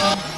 Oh.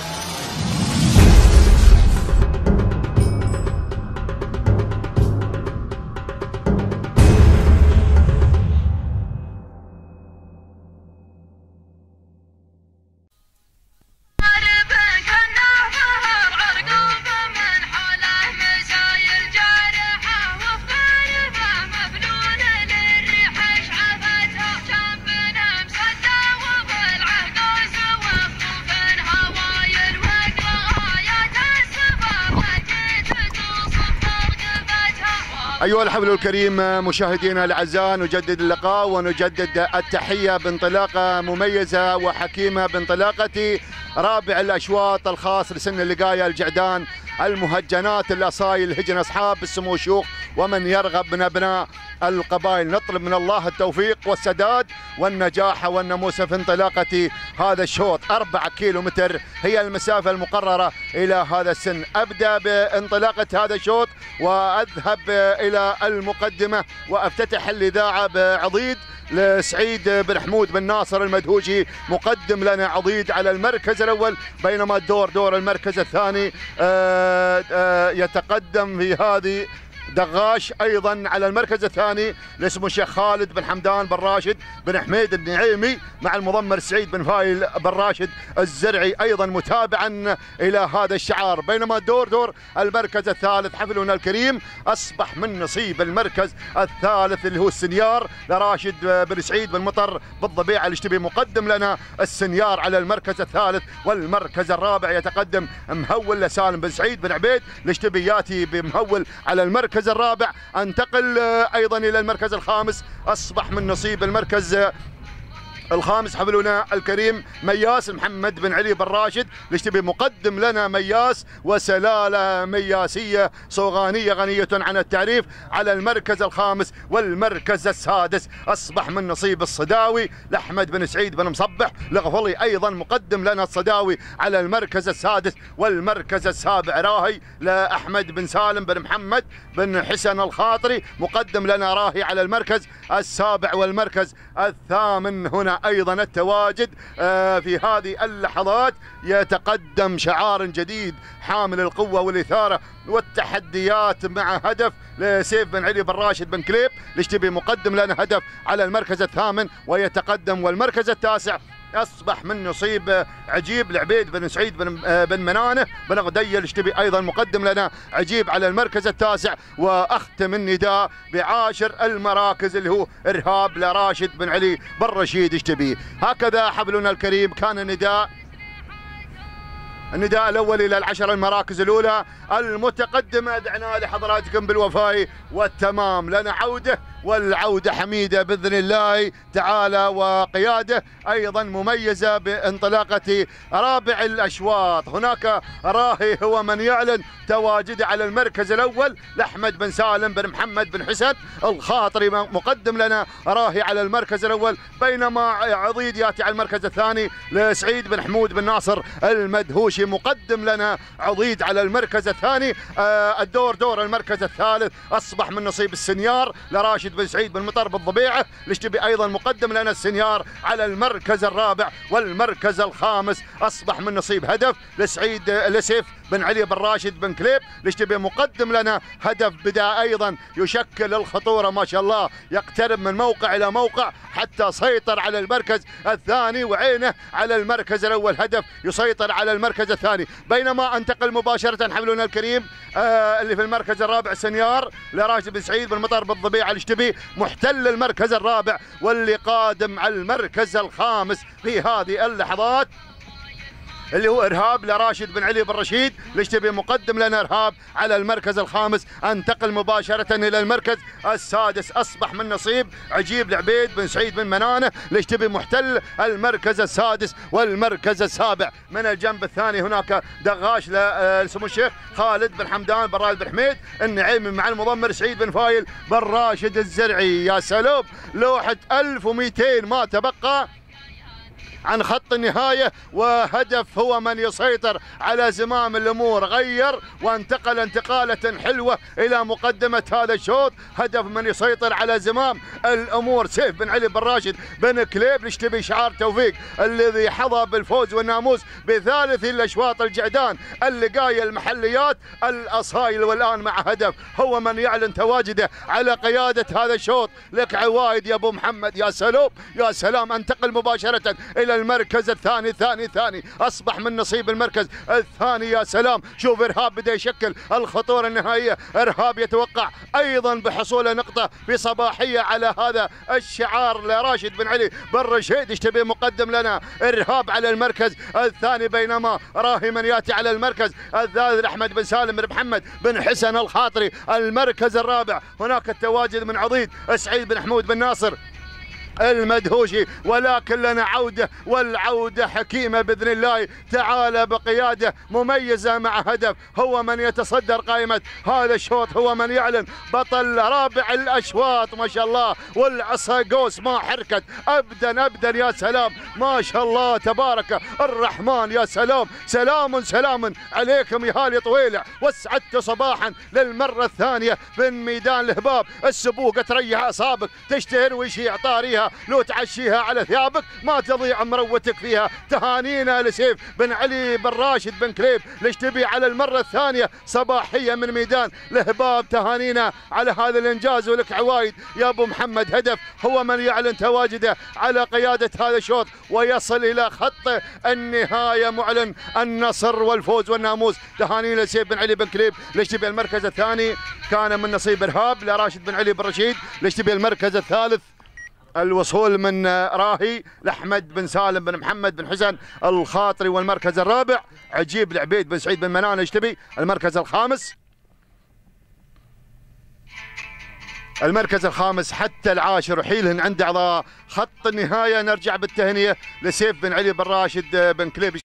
أيها الحفل الكريم مشاهدينا الأعزاء نجدد اللقاء ونجدد التحية بانطلاقة مميزة وحكيمة بانطلاقة رابع الأشواط الخاص لسن اللقاية الجعدان. المهجنات الأصايل هجن أصحاب السمو الشيوخ ومن يرغب من أبناء القبائل. نطلب من الله التوفيق والسداد والنجاح والنموسة في انطلاقة هذا الشوط. أربعة كيلو متر هي المسافة المقررة إلى هذا السن. أبدأ بانطلاقة هذا الشوط وأذهب إلى المقدمة وأفتتح الإذاعة بعضيد. لسعيد بن حمود بن ناصر المدهوشي مقدم لنا عضيد على المركز الأول بينما الدور دور المركز الثاني آه، آه، يتقدم في هذه دغاش أيضا على المركز الثاني لاسمه الشيخ خالد بن حمدان بن راشد بن حميد النعيمي مع المضمر سعيد بن فايل بن راشد الزرعي أيضا متابعا إلى هذا الشعار. بينما دور دور المركز الثالث حفلنا الكريم أصبح من نصيب المركز الثالث اللي هو السنيار لراشد بن سعيد بن مطر بالضبيعه الاشتبي مقدم لنا. السنيار على المركز الثالث والمركز الرابع يتقدم مهول لسالم بن سعيد بن عبيد الاشتبي ياتي بمهول على المركز الرابع. أنتقل أيضا إلى المركز الخامس. أصبح من نصيب المركز الخامس حفلنا الكريم مياس محمد بن علي بن راشد ليشتبي مقدم لنا مياس؟ وسلالة مياسية صوغانية غنية عن التعريف على المركز الخامس والمركز السادس. أصبح من نصيب الصداوي لأحمد بن سعيد بن مصبح لغفلي أيضا مقدم لنا الصداوي على المركز السادس والمركز السابع. راهي لأحمد بن سالم بن محمد بن حسن الخاطري مقدم لنا راهي على المركز السابع والمركز الثامن هنا. أيضا التواجد آه، في هذه اللحظات يتقدم شعار جديد حامل القوة والإثارة والتحديات مع هدف لسيف بن علي بن راشد بن كليب. ليشتبي مقدم؟ لنا هدف على المركز الثامن ويتقدم والمركز التاسع أصبح من نصيب عجيب لعبيد بن سعيد بن آه، بن منانه بن غديل اشتبي أيضا مقدم لنا عجيب على المركز التاسع. واختم النداء بعاشر المراكز اللي هو إرهاب لراشد بن علي بن رشيد اشتبي هكذا حفلنا الكريم كان النداء النداء الأول إلى العشر المراكز الأولى المتقدمة. دعنا لحضراتكم بالوفاء والتمام. لنا عودة والعودة حميدة بإذن الله تعالى وقيادة أيضا مميزة بانطلاقة رابع الأشواط. هناك راهي هو من يعلن تواجده على المركز الأول لأحمد بن سالم بن محمد بن حسن الخاطري. مقدم لنا راهي على المركز الأول بينما عضيد يأتي على المركز الثاني لسعيد بن حمود بن ناصر المدهوشي. مقدم لنا عضيد على المركز الثاني. آه، الدور دور المركز الثالث. أصبح من نصيب السنيار لراشد راشد بن سعيد بن مطر بالضبيعة. الاشتبي أيضا مقدم لنا السنيار على المركز الرابع والمركز الخامس. أصبح من نصيب هدف لسعيد لسيف بن علي بن راشد بن كليب الاشتبي مقدم لنا؟ هدف بدا أيضا يشكل الخطورة ما شاء الله يقترب من موقع إلى موقع حتى سيطر على المركز الثاني وعينه على المركز الأول هدف يسيطر على المركز الثاني. بينما أنتقل مباشرة حملنا الكريم آه اللي في المركز الرابع سنيار لراشد بن سعيد بن مطر بالضبيعه الاشتبي محتل المركز الرابع واللي قادم على المركز الخامس في هذه اللحظات. اللي هو إرهاب لراشد بن علي بن رشيد. ليش تبي مقدم لنا إرهاب على المركز الخامس؟ أنتقل مباشرة إلى المركز السادس. أصبح من نصيب عجيب العبيد بن سعيد بن منانة. ليش تبي محتل المركز السادس والمركز السابع؟ من الجنب الثاني هناك دغاش لسمو الشيخ خالد بن حمدان بن راشد بن حميد. النعيمي مع المضمر سعيد بن فايل بن راشد الزرعي. يا سلام لوحة 1200 ما تبقى. عن خط النهاية وهدف هو من يسيطر على زمام الأمور. غير وانتقل انتقالة حلوة إلى مقدمة هذا الشوط. هدف من يسيطر على زمام الأمور. سيف بن علي بن راشد بن كليب ليشتبي شعار توفيق؟ الذي حظى بالفوز والناموس بثالث الأشواط الجعدان. اللقايه المحليات الأصايل والآن مع هدف هو من يعلن تواجده على قيادة هذا الشوط. لك عوايد يا أبو محمد يا سلام يا سلام. انتقل مباشرة إلى المركز الثاني ثاني ثاني. أصبح من نصيب المركز الثاني يا سلام. شوف إرهاب بدا يشكل الخطورة النهائية. إرهاب يتوقع أيضا بحصول نقطة في صباحيه على هذا الشعار لراشد بن علي بن رشيد اشتبه مقدم لنا؟ إرهاب على المركز الثاني بينما راهي من يأتي على المركز الثالث. أحمد بن سالم بن محمد بن حسن الخاطري المركز الرابع. هناك التواجد من عضيد سعيد بن حمود بن ناصر. المدهوشي ولكن لنا عودة والعودة حكيمة بإذن الله. تعالى بقيادة مميزة مع هدف هو من يتصدر قائمة. هذا الشوط هو من يعلن بطل رابع الأشواط ما شاء الله. والعصا قوس ما حركت. أبدا أبدا يا سلام. ما شاء الله تبارك الرحمن يا سلام. سلام سلام عليكم يا هالي طويلة. وسعدت صباحا للمرة الثانية في ميدان الهباب. السبوقة تريح أصابك تشتهر ويشيع طاريها لو تعشيها على ثيابك ما تضيع مروتك فيها. تهانينا لسيف بن علي بن راشد بن كليب. ليش تبي على المرة الثانية؟ صباحية من ميدان. لهباب تهانينا على هذا الإنجاز ولك عوايد. يا أبو محمد هدف هو من يعلن تواجده على قيادة هذا الشوط. ويصل إلى خط النهاية معلن النصر والفوز والناموس. تهانينا لسيف بن علي بن كليب. ليش تبي المركز الثاني؟ كان من نصيب إرهاب لراشد بن علي بن رشيد. ليش تبي المركز الثالث؟ الوصول من راهي لأحمد بن سالم بن محمد بن حسن الخاطري والمركز الرابع. عجيب العبيد بن سعيد بن منان اشتبي المركز الخامس. المركز الخامس حتى العاشر وحيلهن عند أعضاء خط النهاية. نرجع بالتهنئة لسيف بن علي بن راشد بن كليب.